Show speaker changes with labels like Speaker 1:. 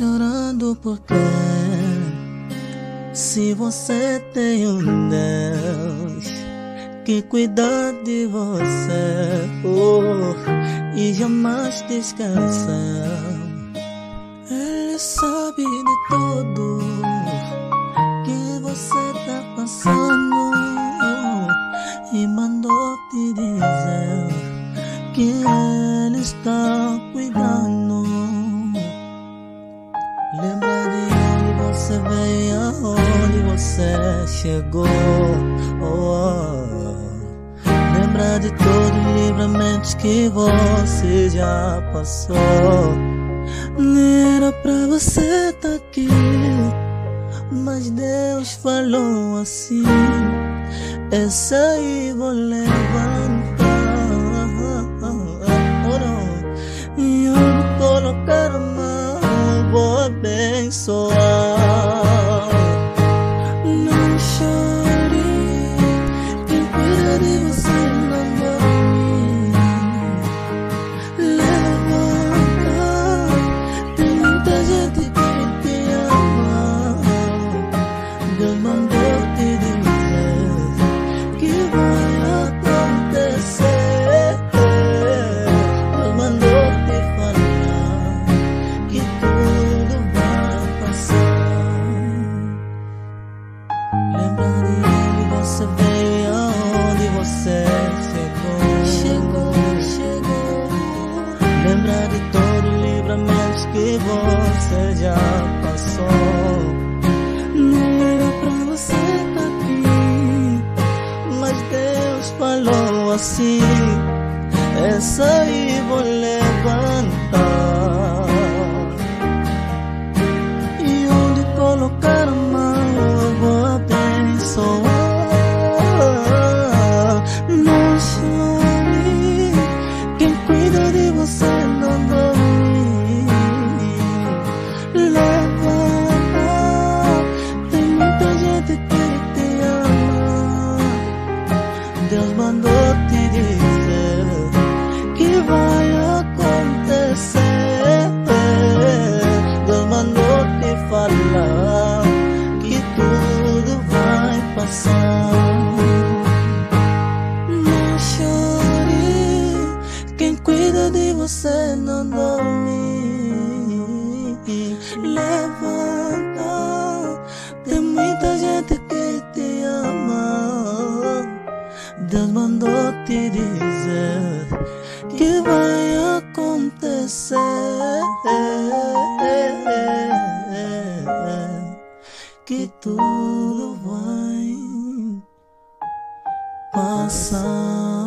Speaker 1: Chorando porque se você tem um Deus que cuida de você oh, e jamais descansa, Ele sabe de tudo que você tá passando e mandou te dizer que Ele está cuidando. Lembra de onde você veio, aonde você chegou. Oh, oh. Lembra de todos os livramentos que você já passou. Nem era pra você tá aqui, mas Deus falou assim. Essa aí vou levantar. Que você já passou. Não era pra você estar aqui, mas Deus falou assim: essa aí quem cuida de você não dorme. Levanta, tem muita gente que te ama. Deus mandou te dizer que vai acontecer. Que tudo vai passar.